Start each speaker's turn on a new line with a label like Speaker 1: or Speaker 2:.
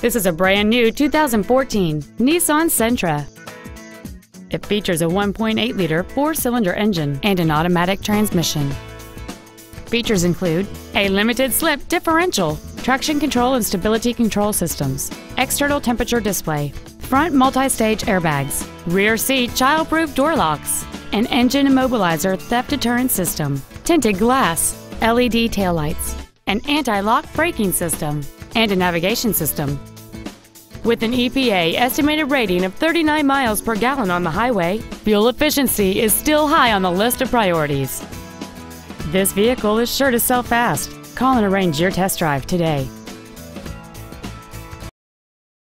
Speaker 1: This is a brand new 2014 Nissan Sentra. It features a 1.8-liter four-cylinder engine and an automatic transmission. Features include a limited slip differential, traction control and stability control systems, external temperature display, front multi-stage airbags, rear seat child-proof door locks, an engine immobilizer theft deterrent system, tinted glass, LED taillights, an anti-lock braking system, and a navigation system. With an EPA estimated rating of 39 miles per gallon on the highway, fuel efficiency is still high on the list of priorities. This vehicle is sure to sell fast. Call and arrange your test drive today.